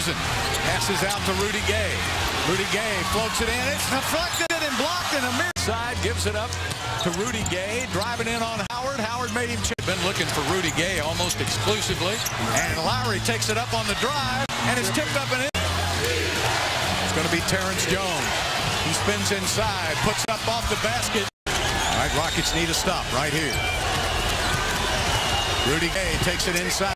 DeRozan passes out to Rudy Gay. Rudy Gay floats it in. It's deflected and blocked, and Amir side gives it up to Rudy Gay, driving in on Howard. Howard made him chip. Been looking for Rudy Gay almost exclusively, and Lowry takes it up on the drive, and it's tipped up and in. It's going to be Terrence Jones. He spins inside, puts up off the basket. All right, Rockets need a stop right here. Rudy Gay takes it inside.